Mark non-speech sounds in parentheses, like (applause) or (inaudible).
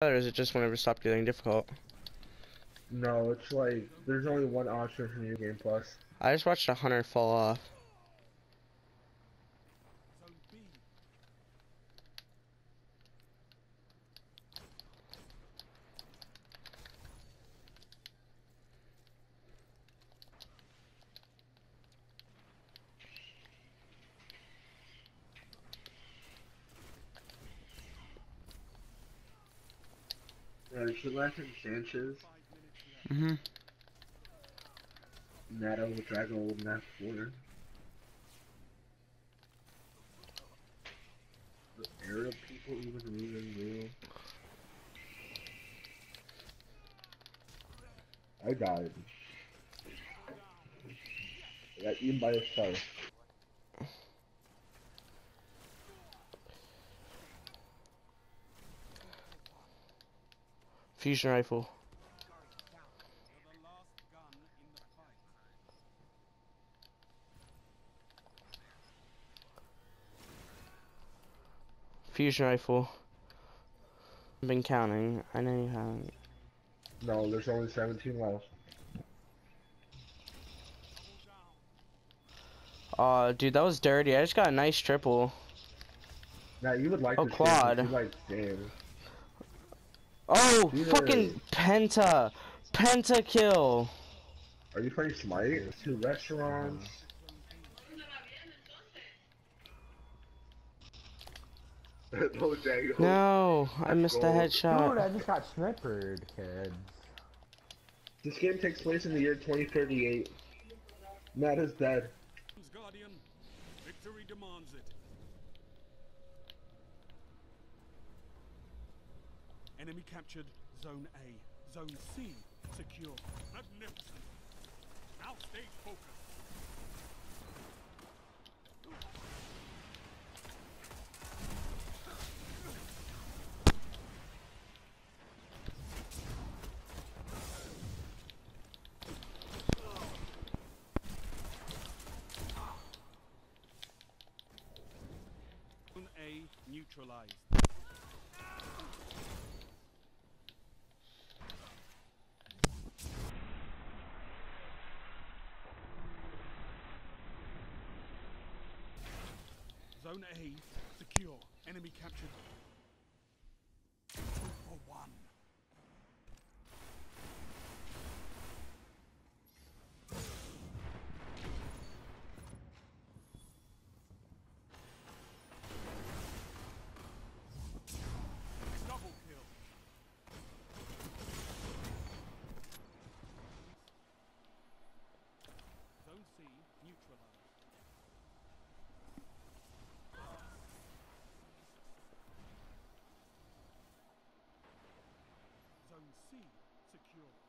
Or is it just whenever it stopped getting difficult? No, it's like there's only one option for New Game Plus. I just watched a hunter fall off. Yeah, Shalef and Sanchez, Five minutes left. Mm-hmm. Nato, Drago, Math 4. The Arab people even even real. I died. I got eaten by a star. Fusion rifle. You're the last gun in the fight. Fusion rifle. I've been counting. I know you haven't. No, there's only 17 left. Aw, dude, that was dirty. I just got a nice triple. Now you would like Oh, quad. you like Sam. Oh, Yeah. fucking penta. Penta kill. Are you playing Smite? Two restaurants. (laughs) no, No, I Let's missed a go. headshot. Dude, I just got snippered, kids. This game takes place in the year 2038. Matt is dead. Guardian. Victory demands it. Enemy captured Zone A. Zone C secure. Magnificent. Now stay focused. Zone A neutralized. Zone A secure. Enemy captured. Two for one. Double kill. Zone C neutralized. Zone C secure.